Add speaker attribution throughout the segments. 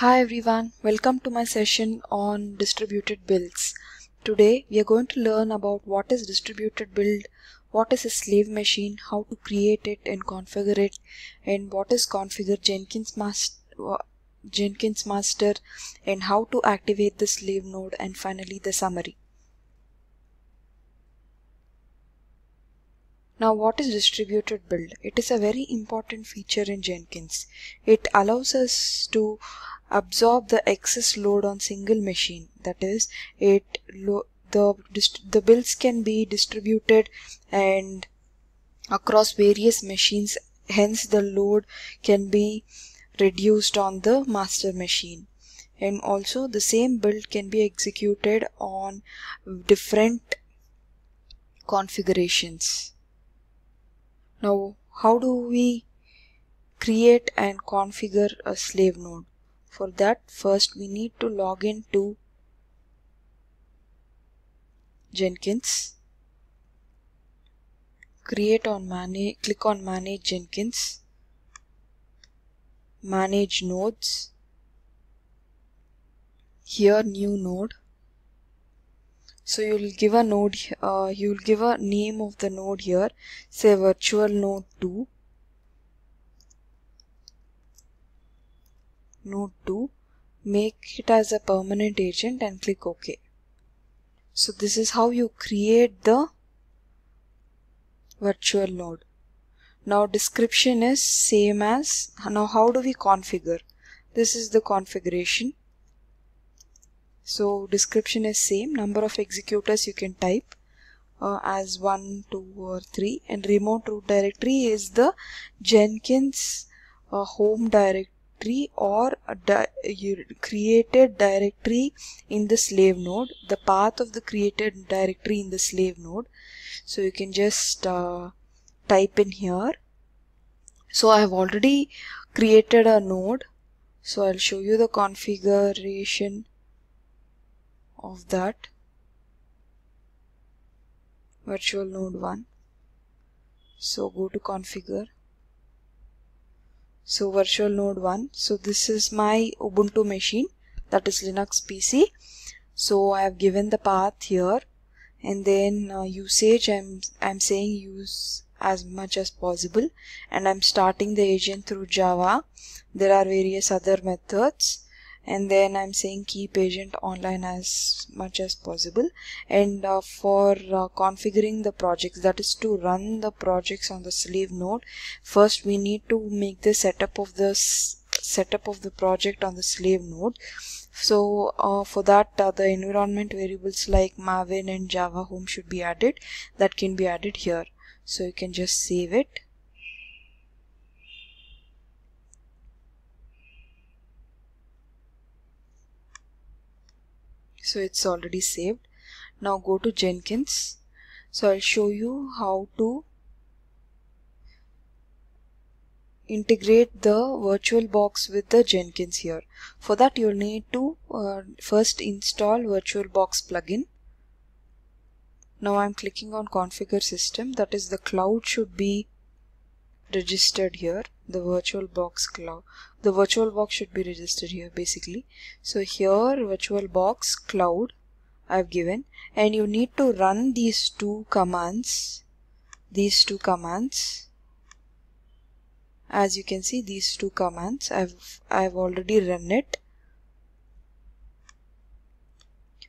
Speaker 1: Hi everyone, welcome to my session on distributed builds. Today we are going to learn about what is distributed build, what is a slave machine, how to create it and configure it, and what is configure Jenkins master, Jenkins master and how to activate the slave node and finally the summary. Now what is distributed build? It is a very important feature in Jenkins. It allows us to absorb the excess load on single machine. That is, it the the builds can be distributed and across various machines. Hence, the load can be reduced on the master machine. And also, the same build can be executed on different configurations. Now, how do we create and configure a slave node? For that, first we need to log in to Jenkins. Create on manage, click on manage Jenkins. Manage nodes. Here new node so you'll give a node uh, you'll give a name of the node here say virtual node 2 node 2 make it as a permanent agent and click ok. So this is how you create the virtual node. Now description is same as now how do we configure? This is the configuration. So description is same number of executors you can type uh, as 1 2 or 3 and remote root directory is the jenkins uh, home directory or di created directory in the slave node. The path of the created directory in the slave node. So you can just uh, type in here. So I have already created a node. So I'll show you the configuration of that. Virtual node 1 so go to configure so virtual node 1 so this is my ubuntu machine. That is linux pc so i have given the path here. And then uh, usage i'm i'm saying use as much as possible. And i'm starting the agent through java. There are various other methods and then I'm saying keep agent online as much as possible. And uh, for uh, configuring the projects that is to run the projects on the slave node first we need to make the setup of the setup of the project on the slave node. So uh, for that uh, the environment variables like maven and java home should be added. That can be added here. So you can just save it so it's already saved. Now go to Jenkins. So I'll show you how to integrate the VirtualBox with the Jenkins here. For that you'll need to uh, first install VirtualBox plugin. Now I'm clicking on configure system. That is the cloud should be registered here the VirtualBox cloud the VirtualBox should be registered here basically. So here VirtualBox cloud I've given. And you need to run these two commands these two commands. As you can see these two commands I've I've already run it.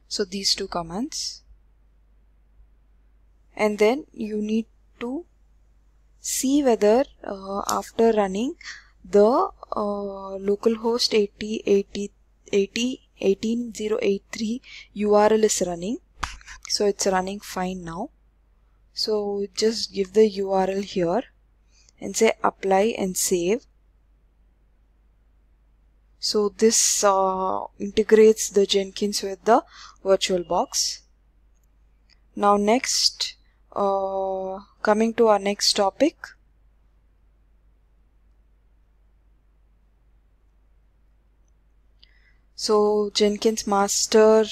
Speaker 1: So these two commands. And then you need to see whether uh, after running the uh, localhost 80, 80, 80 18083 URL is running. So it's running fine now. So just give the URL here and say apply and save. So this uh, integrates the Jenkins with the VirtualBox now next uh, coming to our next topic. So Jenkins master.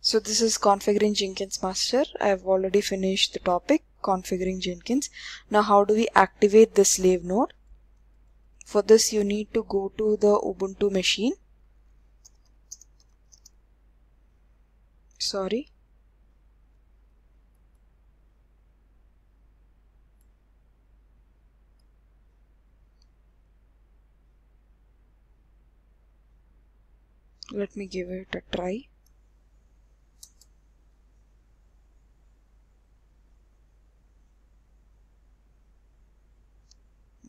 Speaker 1: So this is configuring Jenkins master. I have already finished the topic configuring Jenkins. Now how do we activate the slave node? For this you need to go to the Ubuntu machine. Sorry. Let me give it a try.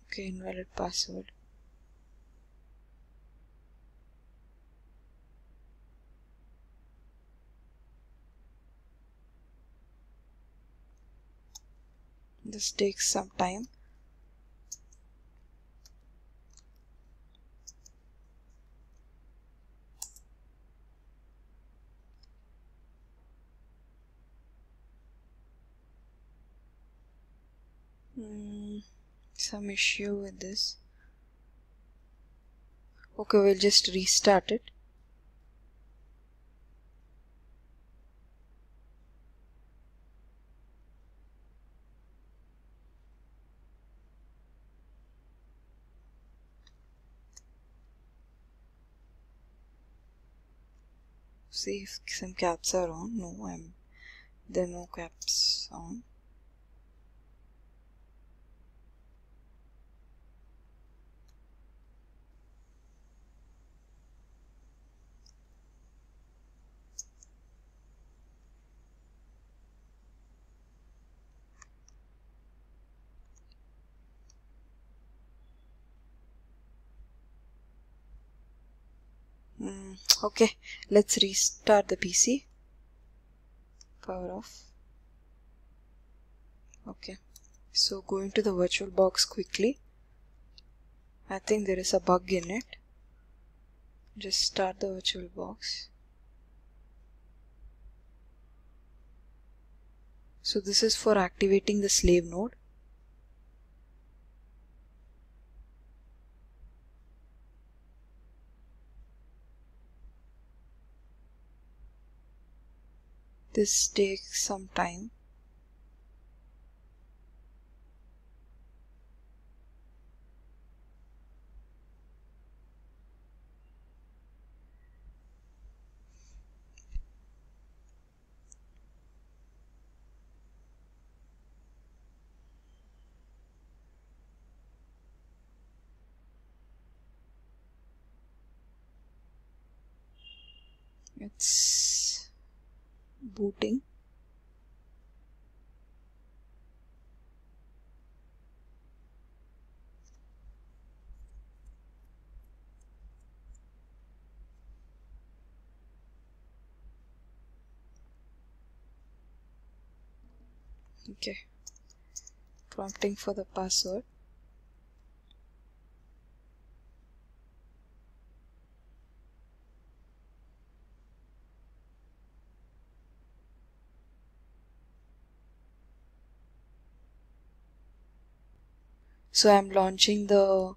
Speaker 1: Okay invalid password. This takes some time Hmm, some issue with this. Okay we'll just restart it. See if some caps are on. No I'm there are no caps on Mm, okay, let's restart the PC. Power off. Okay, so go into the VirtualBox quickly. I think there is a bug in it. Just start the VirtualBox. So this is for activating the slave node. This takes some time. It's booting okay. Prompting for the password so I'm launching the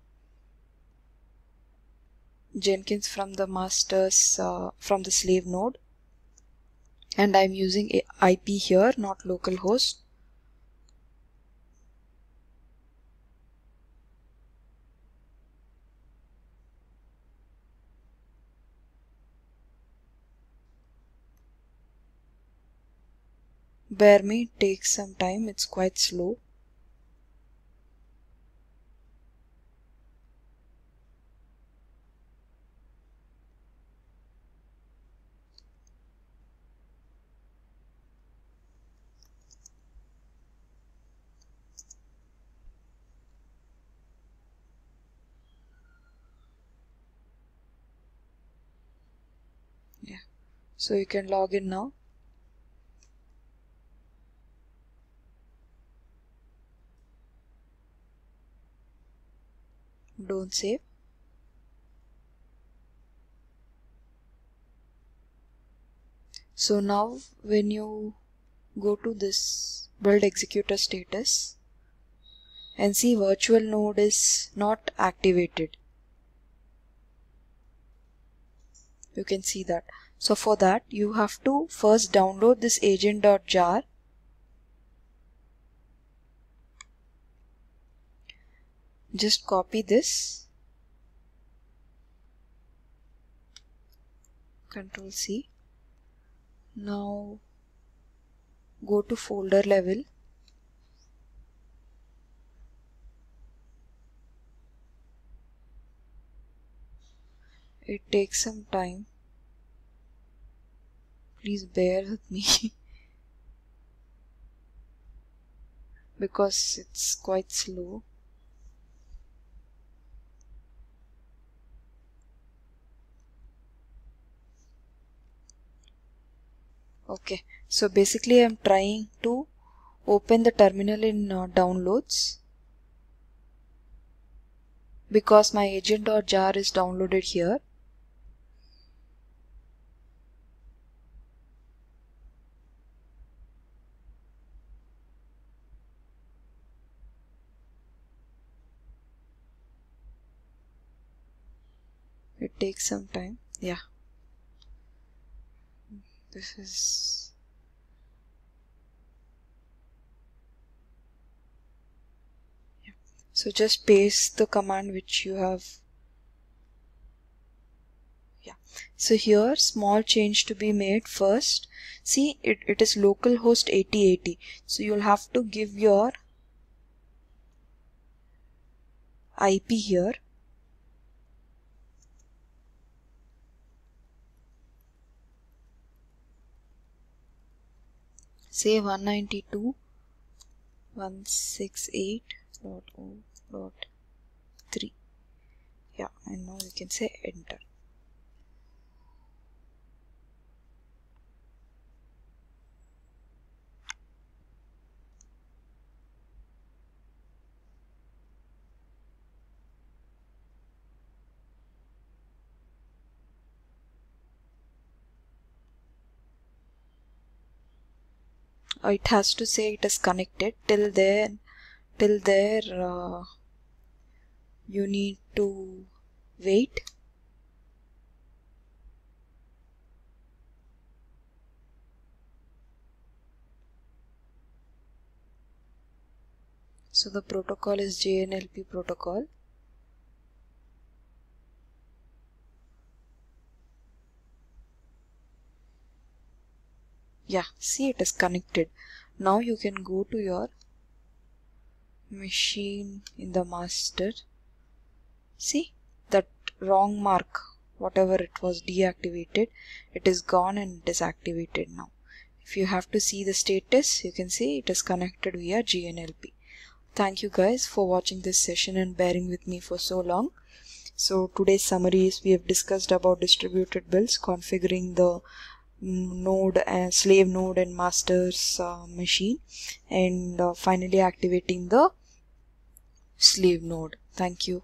Speaker 1: Jenkins from the masters uh, from the slave node. And I'm using IP here not localhost bear me it takes some time. It's quite slow so you can log in now. Don't save. So now when you go to this build executor status and see virtual node is not activated you can see that so for that you have to first download this agent.jar just copy this. Control C. Now go to folder level. It takes some time please bear with me. Because it's quite slow. Okay so basically I'm trying to open the terminal in uh, downloads. Because my agent.jar is downloaded here it takes some time. Yeah. This is yeah. so just paste the command which you have. Yeah. So here small change to be made first. See it, it is localhost 8080 so you'll have to give your IP here say 192.168.0.3 yeah and now you can say enter uh, it has to say it is connected. Till then till there uh, you need to wait. So the protocol is JNLP protocol yeah see it is connected. Now you can go to your machine in the master. See that wrong mark whatever it was deactivated it is gone and it is activated now. If you have to see the status you can see it is connected via JNLP thank you guys for watching this session and bearing with me for so long. So today's summary is we have discussed about distributed builds configuring the node and slave node and master's uh, machine and uh, finally activating the slave node. Thank you